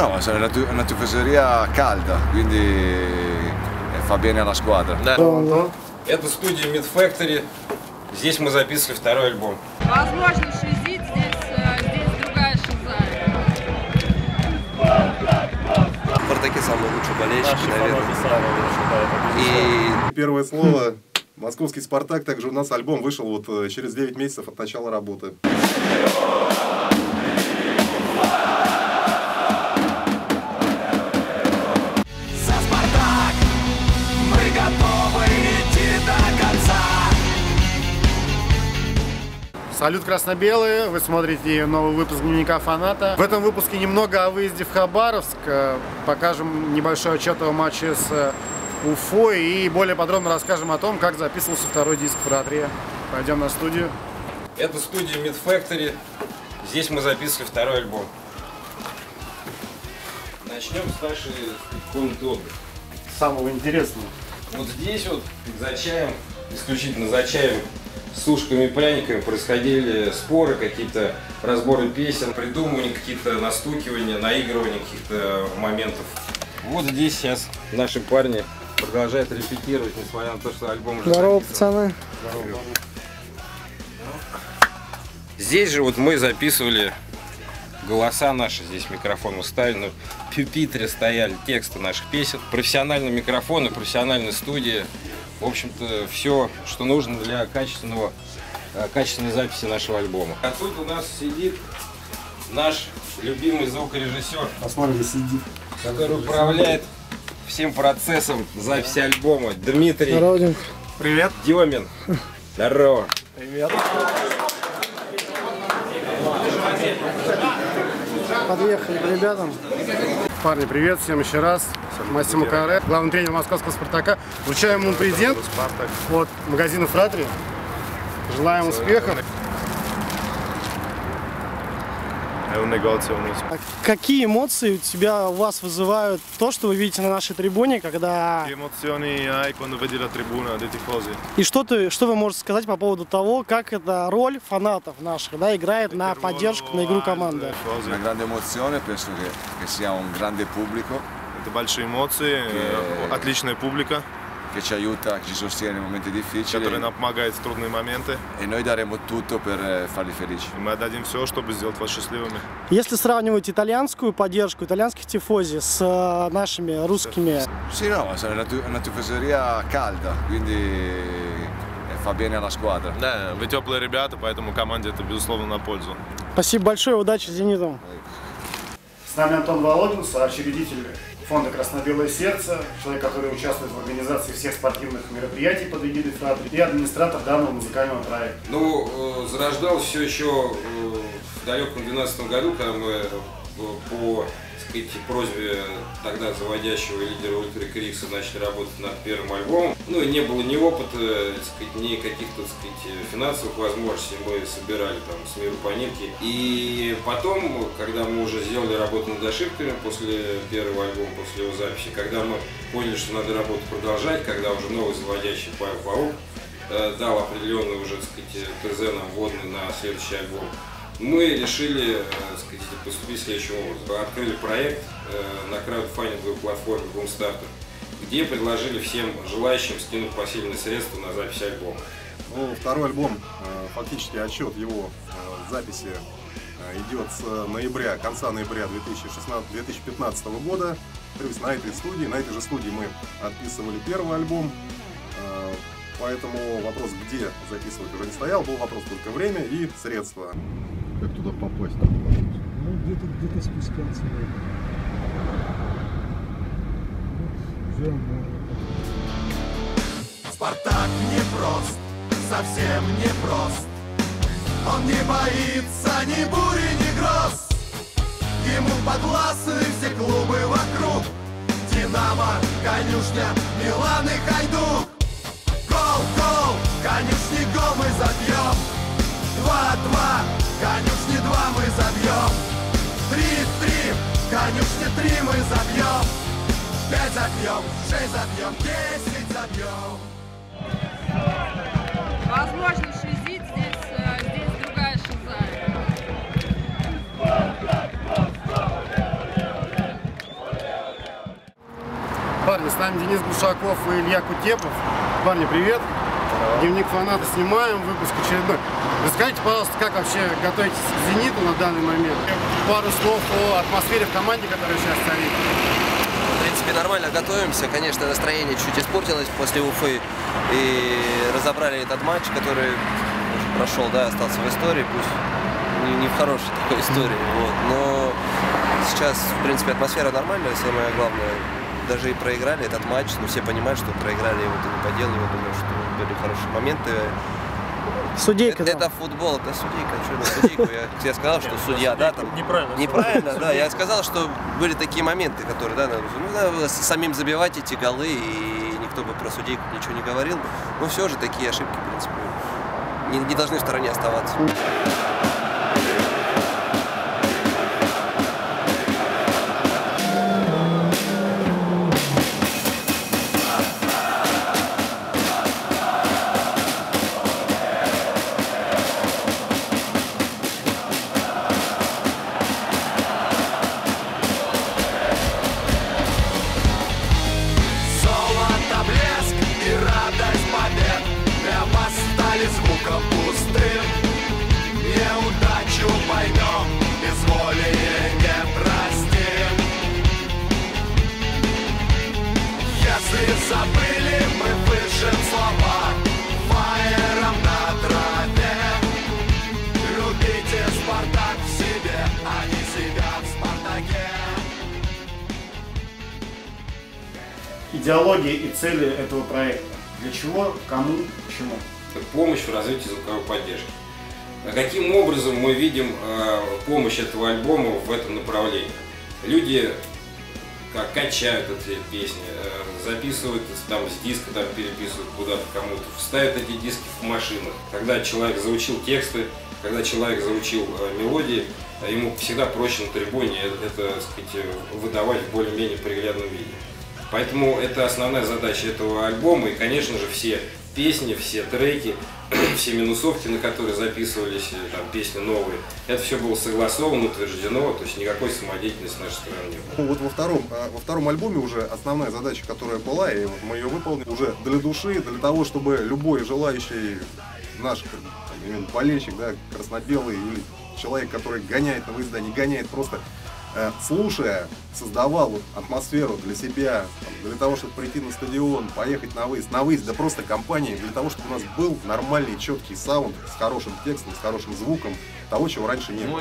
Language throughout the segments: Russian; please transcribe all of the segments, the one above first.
no, ma è una, tifoseria calda, quindi eh, fa bene alla squadra. Да. Это студия Mid Factory. Здесь мы записывали второй альбом. Возможно, шизит, здесь, э, здесь другая шиза. В Спартаке самый лучший болельщик, наверное. И Первое слово. Московский «Спартак». Также у нас альбом вышел вот э, через 9 месяцев от начала работы. Салют красно-белые, вы смотрите новый выпуск Дневника Фаната. В этом выпуске немного о выезде в Хабаровск. Э, Покажем небольшой отчет о матче с э, Уфой и более подробно расскажем о том, как записывался второй диск Фратрия. Пойдем на студию. Это студия Mid Factory. Здесь мы записывали второй альбом. Начнем с нашей комнаты отдыха. Самого интересного. Вот здесь вот за чаем, исключительно за чаем, с ушками и пряниками происходили споры, какие-то разборы песен, придумывания, какие-то настукивания, наигрывания каких-то моментов. Вот здесь сейчас наши парни продолжают репетировать, несмотря на то, что альбом уже Здорово, записан. пацаны. Здесь же вот мы записывали голоса наши, здесь микрофон мы ставили, на пюпитре стояли тексты наших песен, профессиональные микрофоны, профессиональная студия. В общем-то, все, что нужно для качественного, э, качественной записи нашего альбома. А тут у нас сидит наш любимый звукорежиссер, который управляет всем процессом записи альбома. Дмитрий Здорово, Привет. Демин. Здорово. Привет. Подъехали к ребятам. Парни, привет всем еще раз. Массимо Каре, главный тренер московского «Спартака». Вручаем ему презент от магазина «Фратри». Желаем успехов. А Какие эмоции у тебя у вас вызывают то, что вы видите на нашей трибуне, когда и что ты что вы можете сказать по поводу того, как эта роль фанатов наших, да, играет на поддержку, на игру команды? Una grande emozione, penso che, che sia un grande pubblico Это большие эмоции, э, отличная публика, che ci aiuta, che ci sostiene nei momenti difficili которая нам помогает в трудные моменты. e noi daremo tutto per eh, farli felici. И мы отдадим все, чтобы сделать вас счастливыми. Если сравнивать итальянскую поддержку, итальянских тифози с э, нашими русскими, Sì, no, ma è una tifoseria calda, quindi eh, fa bene alla squadra. Да, вы теплые ребята, поэтому команде это безусловно на пользу. спасибо большое, удачи «Зениту». С нами Антон Володин, соучредитель фонда «Красно-белое сердце», человек, который участвует в организации всех спортивных мероприятий под эгидой «Фратри» и администратор данного музыкального проекта. Ну, э, зарождалось все еще э, в далеком 2012 году, когда мы по сказать, просьбе тогда заводящего лидера Ультра Крикса начали работать над первым альбомом. Ну и не было ни опыта, сказать, ни каких-то финансовых возможностей. Мы собирали там с миру по нитке. И потом, когда мы уже сделали работу над ошибками после первого альбома, после его записи, когда мы поняли, что надо работу продолжать, когда уже новый заводящий Павел Паук э, дал определенный уже, так сказать, ТЗ нам вводный на следующий альбом. Мы решили э, сказать, поступить следующим образом. Открыли проект э, на краудфандинговой платформе Boomstarter, где предложили всем желающим скинуть посильные средства на запись альбома. Ну, второй альбом, э, фактически отчет его записи идет с ноября, конца ноября 2016, 2015 года. То есть на этой студии, на этой же студии мы отписывали первый альбом. Поэтому вопрос, где записывать уже не стоял, был вопрос только время и средства. Как туда попасть? Ну, где-то где спускаться надо. Вот, можно. Спартак не прост, совсем не прост. Он не боится ни бури, ни гроз. Ему подвластны все клубы вокруг. Динамо, конюшня, Милан и Хайдук. Гол, гол, конюшни гол мы забьем. Два-два, конюшни два мы забьем. Три-три, конюшни три мы забьем. Пять забьем, шесть забьем, десять забьем. Возможно, шизит, здесь, э, здесь другая шиза. Парни, с нами Денис Глушаков и Илья Кутепов. Парни, привет. Дневник фаната снимаем, выпуск очередной. Расскажите, пожалуйста, как вообще готовитесь к «Зениту» на данный момент? Пару слов о атмосфере в команде, которая сейчас царит. В принципе, нормально готовимся. Конечно, настроение чуть испортилось после Уфы. И разобрали этот матч, который прошел, да, остался в истории, пусть не, не в хорошей такой истории. Вот. Но сейчас, в принципе, атмосфера нормальная, самое главное. Даже и проиграли этот матч, но все понимают, что проиграли его не по делу. Я думаю, что были хорошие моменты. Судейка, это, да. это футбол, это судейка. Что на судейку? Я, сказал, что судья, да, там. Неправильно. Неправильно, да. Я сказал, что были такие моменты, которые, да, надо, ну, самим забивать эти голы, и никто бы про судейку ничего не говорил. Но все же такие ошибки, в принципе, не, не должны в стороне оставаться. Идеология и цели этого проекта. Для чего, кому, почему? Помощь в развитии звуковой поддержки. А каким образом мы видим э, помощь этого альбома в этом направлении? Люди как качают эти песни, э, записывают там с диска, там переписывают куда-то кому-то, вставят эти диски в машинах. Когда человек заучил тексты, когда человек заучил э, мелодии, ему всегда проще на трибуне это, так сказать, выдавать в более-менее приглядном виде. Поэтому это основная задача этого альбома. И, конечно же, все песни, все треки, все минусовки, на которые записывались, там, песни новые, это все было согласовано, утверждено, то есть никакой самодеятельности с нашей стороны не было. Ну, вот во втором, а, во втором альбоме уже основная задача, которая была, и вот мы ее выполнили уже для души, для того, чтобы любой желающий наш болельщик, да, красно-белый или человек, который гоняет на выезда, не гоняет, просто слушая, создавал атмосферу для себя, для того, чтобы прийти на стадион, поехать на выезд, на выезд, да просто компании, для того, чтобы у нас был нормальный, четкий саунд с хорошим текстом, с хорошим звуком, того, чего раньше не было.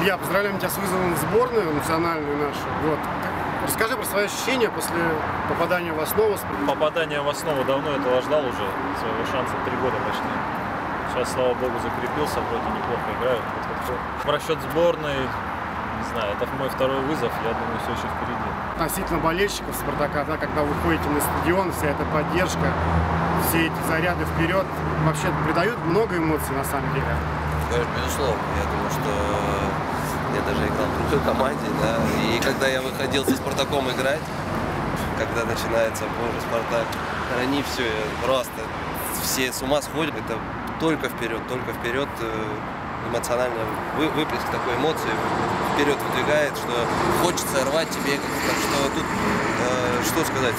Илья, поздравляем тебя с вызовом в сборную национальную нашу. Вот. Расскажи про свои ощущения после попадания в основу. Попадание в основу давно этого ждал уже, своего шанса три года почти. Сейчас, слава богу, закрепился, вроде неплохо. Вот-вот-вот. В расчет сборной, знаю, это мой второй вызов, я думаю, все еще впереди. Относительно болельщиков Спартака, да, когда вы ходите на стадион, вся эта поддержка, все эти заряды вперед, вообще придают много эмоций на самом деле. Конечно, безусловно. Я думаю, что я даже играл в другой команде, да. И когда я выходил со Спартаком играть, когда начинается, боже, Спартак, храни все, просто все с ума сходят. Это только вперед, только вперед э, эмоционально вы, выплеск такой эмоции вперед выдвигает, что хочется рвать тебе. Так что тут, э, что сказать,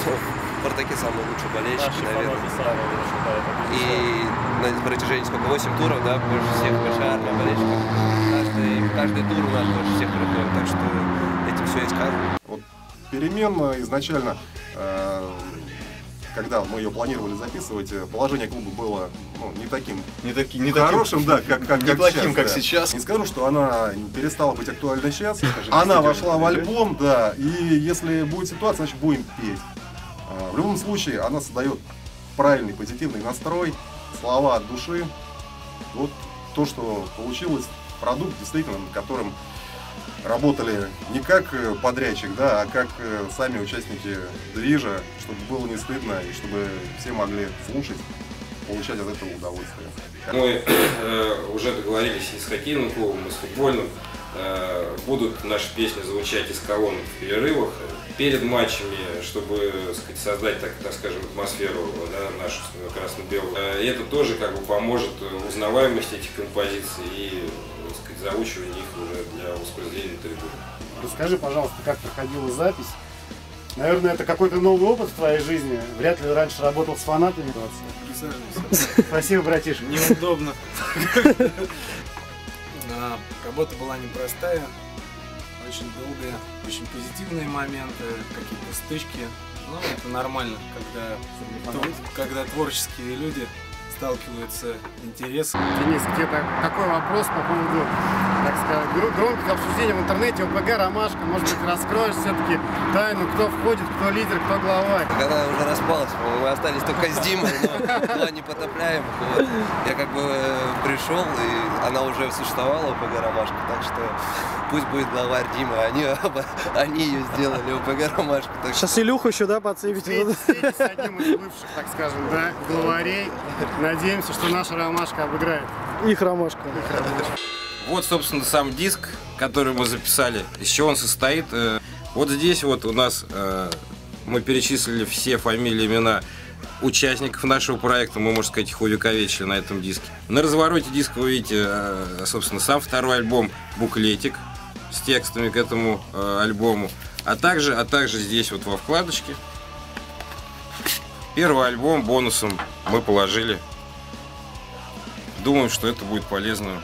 Спартаке самые лучшие болельщики, Наши наверное. самые лучшие, да, это И на протяжении сколько, 8 туров, да, больше всех большая армия болельщиков. Каждый, каждый тур у нас больше всех приходит, так что этим все и сказано. Вот перемен э, изначально, э, когда мы ее планировали записывать, э, положение клуба было ну, не таким Не, таки, не хорошим, да, как, как, как неплохим, сейчас, как да. сейчас. Не скажу, что она перестала быть актуальна сейчас. Она вошла в альбом, да, и если будет ситуация, значит будем петь. А, В любом случае, она создает правильный, позитивный настрой, слова от души. Вот то, что получилось, продукт, действительно, над которым работали не как э, подрядчик, да, а как э, сами участники движа, чтобы было не стыдно и чтобы все могли слушать, получать от этого удовольствие. Мы э, уже договорились и с хоккейным клубом, и с футбольным. Э, будут наши песни звучать из колонок в перерывах перед матчами, чтобы сказать, создать, так, так скажем, атмосферу да, нашу красно-белую. Э, это тоже как бы поможет узнаваемости этих композиций и так сказать, заучиванию их уже для воспроизведения на трибуне. Расскажи, пожалуйста, как проходила запись, Наверное, это какой-то новый опыт в твоей жизни. Вряд ли раньше работал с фанатами. Спасибо, братишка. Неудобно. А, Работа была непростая, очень долгая, очень позитивные моменты, какие-то стычки. Ну, это нормально, когда, когда творческие люди сталкиваются интересами. Денис, так- такой вопрос по поводу, так сказать, гр- громких обсуждений в интернете, ОПГ, Ромашка. Может быть, раскроешь все-таки тайну, кто входит, кто лидер, кто глава. Когда уже распалась, мы остались только с Димой, но была непотопляемых. Вот. Я как бы э, пришел, и она уже существовала, ОПГ Ромашка, так что пусть будет главарь Дима. Они, оба- они ее сделали, ОПГ Ромашка. Так что Сейчас Илюху еще, да, подцепите? Встретитесь с одним из бывших, так скажем, да, главарей. Надеемся, что наша Ромашка обыграет. Их ромашка. Вот, собственно, сам диск, который мы записали. Из чего он состоит? Э, Вот здесь вот у нас э, мы перечислили все фамилии, имена участников нашего проекта, мы, можно сказать, их увековечили на этом диске. На развороте диска вы видите, э, собственно, сам второй альбом «Буклетик» с текстами к этому альбому. А также, а также здесь вот во вкладочке первый альбом бонусом мы положили. Думаем, что это будет полезная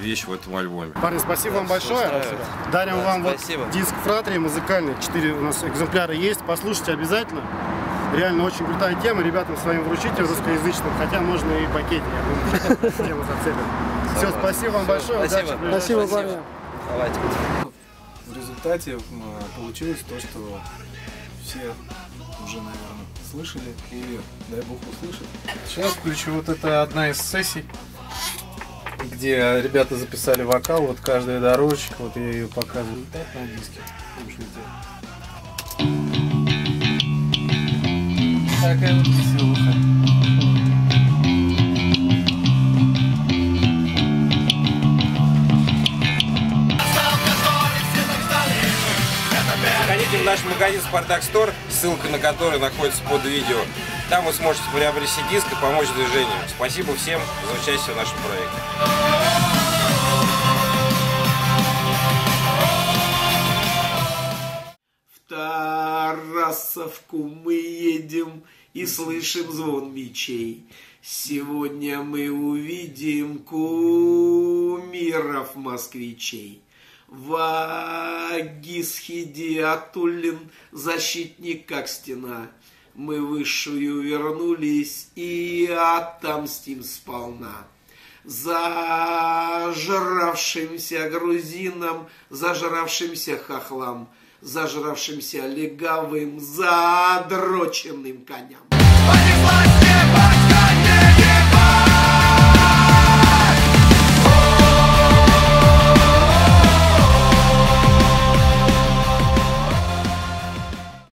вещь в этом альбоме. Парни, спасибо вам большое. устраивает. Дарим Да, вам спасибо. вот диск Фратри музыкальный. Четыре у нас экземпляра есть. Послушайте обязательно. Реально очень крутая тема. Ребятам своим вручите русскоязычным. Хотя можно и пакете. Я думаю, что тему зацепит. Все, спасибо вам большое. спасибо. Спасибо, парни. давайте. В результате м, получилось то, что все уже, наверное, слышали или, дай бог, услышат. Сейчас включу вот это одна из сессий, где ребята записали вокал, вот каждая дорожечка, вот я ее показываю. Так, на диске. Такая вот веселуха. Заходите в наш магазин Спартак Стор, ссылка на который находится под видео. Там вы сможете приобрести диск и помочь движению. Спасибо всем за участие в нашем проекте. Тарасовку мы едем и слышим звон мечей. Сегодня мы увидим кумиров москвичей. Вагис Хидиатуллин, защитник как стена. Мы высшую вернулись и отомстим сполна зажравшимся грузинам, зажравшимся хохлам, зажравшимся легавым, задроченным коням.